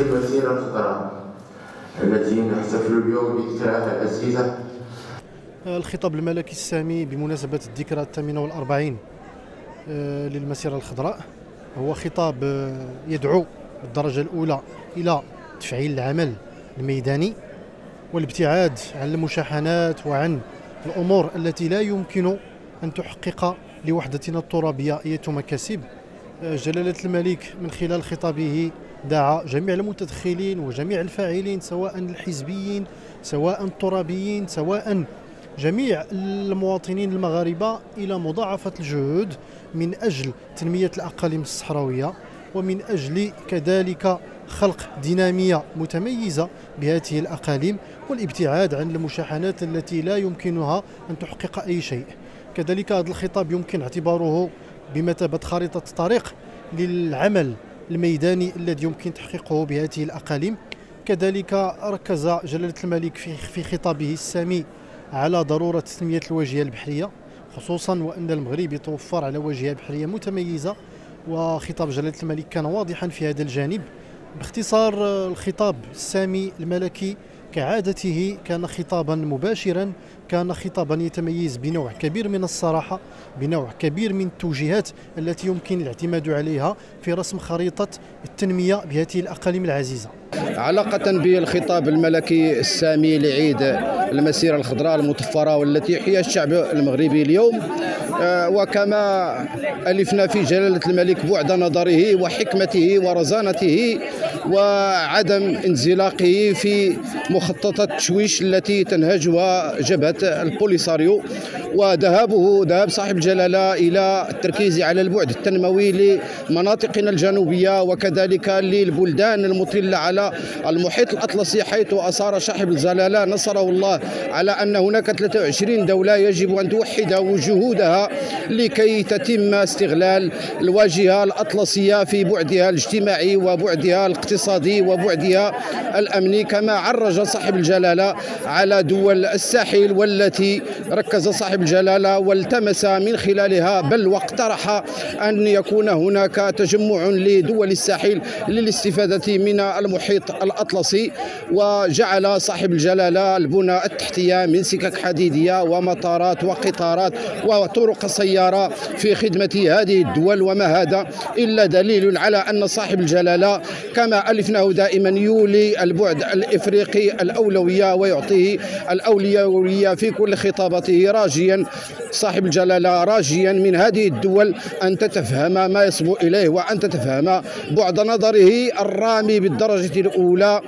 المسيرة الخضراء التي نحتفل اليوم بذكراها العزيزة الخطاب الملكي السامي بمناسبة الذكرى الثامنة والأربعين آه، للمسيرة الخضراء هو خطاب آه، يدعو بالدرجة الأولى إلى تفعيل العمل الميداني والابتعاد عن المشاحنات وعن الأمور التي لا يمكن أن تحقق لوحدتنا الترابية أي مكاسب آه، جلالة الملك من خلال خطابه دعا جميع المتدخلين وجميع الفاعلين سواء الحزبيين سواء الترابيين سواء جميع المواطنين المغاربة إلى مضاعفة الجهود من أجل تنمية الأقاليم الصحراوية ومن أجل كذلك خلق دينامية متميزة بهذه الأقاليم والابتعاد عن المشاحنات التي لا يمكنها أن تحقق أي شيء. كذلك هذا الخطاب يمكن اعتباره بمثابة خارطة طريق للعمل الميداني الذي يمكن تحقيقه بهذه الأقاليم. كذلك ركز جلالة الملك في خطابه السامي على ضرورة تنمية الواجهة البحرية خصوصا وأن المغرب يتوفر على واجهة بحرية متميزة. وخطاب جلالة الملك كان واضحا في هذا الجانب. باختصار الخطاب السامي الملكي كعادته كان خطابا مباشرا كان خطابا يتميز بنوع كبير من الصراحة بنوع كبير من التوجيهات التي يمكن الاعتماد عليها في رسم خريطة التنمية بهذه الأقاليم العزيزة. علاقة بالخطاب الملكي السامي لعيد المسيرة الخضراء المطفرة والتي يحييها الشعب المغربي اليوم. آه، وكما ألفنا في جلالة الملك بعد نظره وحكمته ورزانته وعدم انزلاقه في مخططات التشويش التي تنهجها جبهة البوليساريو. وذهابه ذهاب صاحب الجلالة إلى التركيز على البعد التنموي لمناطقنا الجنوبية وكذلك للبلدان المطلة على المحيط الأطلسي حيث أصار صاحب الجلالة نصره الله على أن هناك 23 دولة يجب أن توحد جهودها لكي تتم استغلال الواجهة الأطلسية في بعدها الاجتماعي وبعدها الاقتصادي وبعدها الأمني كما عرج صاحب الجلالة على دول الساحل والتي ركز صاحب الجلالة والتمس من خلالها بل واقترح أن يكون هناك تجمع لدول الساحل للاستفادة من المحيط الأطلسي. وجعل صاحب الجلالة البنى التحتية من سكك حديدية ومطارات وقطارات وطرق سيارة في خدمة هذه الدول. وما هذا إلا دليل على أن صاحب الجلالة كما ألفناه دائما يولي البعد الإفريقي الأولوية ويعطيه الأولوية في كل خطابته صاحب الجلالة راجيا من هذه الدول أن تتفهم ما يصبو إليه وأن تتفهم بعد نظره الرامي بالدرجة الأولى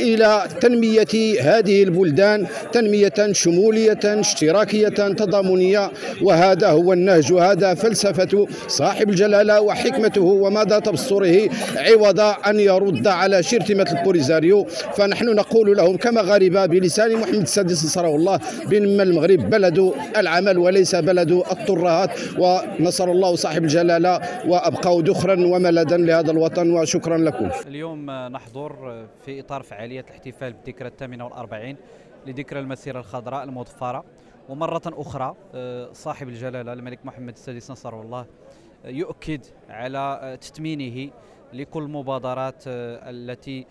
إلى تنمية هذه البلدان تنمية شمولية اشتراكية تضامنية. وهذا هو النهج وهذا فلسفة صاحب الجلالة وحكمته ومدى تبصره عوض أن يرد على شرتمة البوليزاريو. فنحن نقول لهم كمغاربة بلسان محمد السادس نصره الله بأن المغرب بلد العمل وليس بلد الترهات. ونصر الله صاحب الجلالة وأبقوا ذخرا وملدا لهذا الوطن وشكرا لكم. اليوم نحضر في إطار فعالية الاحتفال بالذكرى الثامنة والأربعين لذكرى المسيرة الخضراء المظفرة. ومرة أخرى صاحب الجلالة الملك محمد السادس نصره الله يؤكد على تثمينه لكل المبادرات التي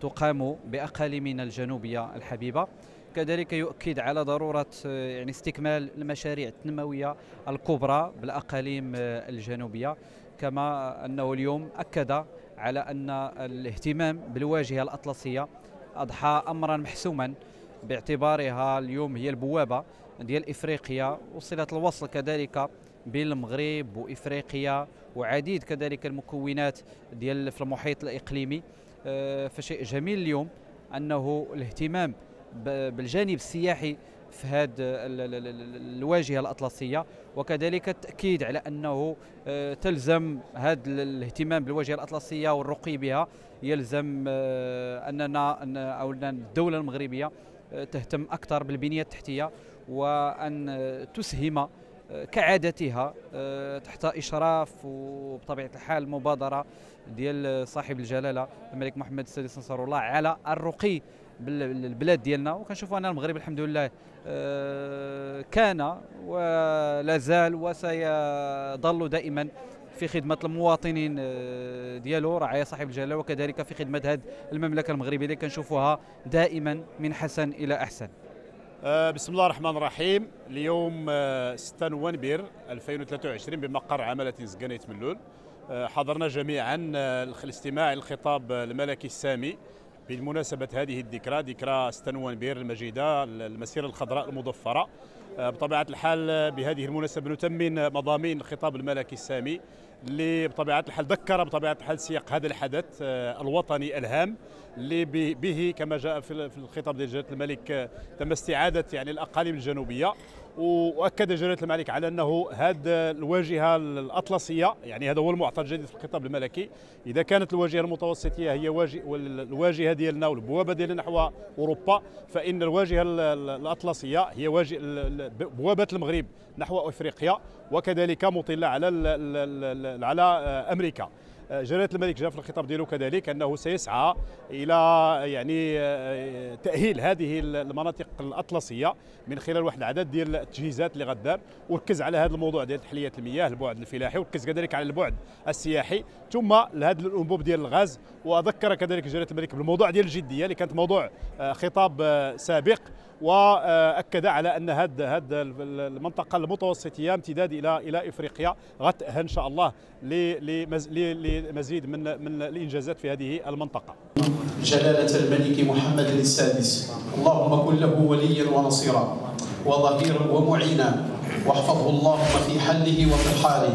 تقام بأقاليمنا الجنوبية الحبيبة. كذلك يؤكد على ضرورة يعني استكمال المشاريع التنموية الكبرى بالأقاليم الجنوبية. كما أنه اليوم أكد على أن الاهتمام بالواجهة الأطلسية أضحى أمرا محسوما باعتبارها اليوم هي البوابة ديال إفريقيا. وصلة الوصل كذلك بين المغرب وإفريقيا وعديد كذلك المكونات ديال في المحيط الإقليمي. آه، فشيء جميل اليوم أنه الاهتمام بالجانب السياحي في هذه الواجهة الأطلسية وكذلك التأكيد على أنه آه، تلزم هذا الاهتمام بالواجهة الأطلسية والرقي بها يلزم آه، أننا أو أن الدولة المغربية آه، تهتم أكثر بالبنية التحتية وأن تسهم كعادتها تحت إشراف وبطبيعة الحال المبادره ديال صاحب الجلالة الملك محمد السادس نصر الله على الرقي بالبلاد ديالنا. وكنشوفوا أن المغرب الحمد لله آه، كان ولا زال وسيظل دائما في خدمة المواطنين آه، ديالو رعاية صاحب الجلالة وكذلك في خدمة هذه المملكة المغربية اللي كنشوفوها دائما من حسن إلى أحسن. آه، بسم الله الرحمن الرحيم. اليوم 6 نوفمبر 2023 بمقر عملة زقانية ملول. حضرنا جميعا الاستماع للخطاب الملكي السامي. بمناسبة هذه الذكرى ذكرى 6 نوفمبر المجيدة المسيرة الخضراء المضفرة آه، بطبيعة الحال بهذه المناسبة نتمن مضامين الخطاب الملكي السامي اللي بطبيعة الحال ذكر بطبيعة الحال سياق هذا الحدث آه، الوطني الهام اللي به كما جاء في الخطاب ديال جلالة الملك آه، تم استعادة يعني الأقاليم الجنوبية. وأكد جلاله الملك على أنه هذه الواجهة الأطلسية يعني هذا هو المعطى الجديد في الخطاب الملكي. إذا كانت الواجهة المتوسطية هي واجهه الواجهه ديالنا والبوابة ديالنا نحو أوروبا فإن الواجهة الأطلسية هي بوابة المغرب نحو أفريقيا وكذلك مطلة على على أمريكا. جلاله الملك جاء في الخطاب ديالو كذلك أنه سيسعى إلى يعني تأهيل هذه المناطق الأطلسية من خلال واحد العدد ديال التجهيزات اللي غدار وركز على هذا الموضوع ديال تحليه المياه البعد الفلاحي وركز كذلك على البعد السياحي. ثم لهذه الأنبوب ديال الغاز وذكر كذلك جلاله الملك بالموضوع ديال الجدية اللي كانت موضوع آه، خطاب آه، سابق وأكد على أن هذه هذه المنطقة المتوسطية امتداد إلى إلى إفريقيا. غتأهل إن شاء الله لمزيد من من الإنجازات في هذه المنطقة. جلالة الملك محمد السادس اللهم كن له وليا ونصيرا وظهيرا ومعينا واحفظه اللهم في حله وفي حاله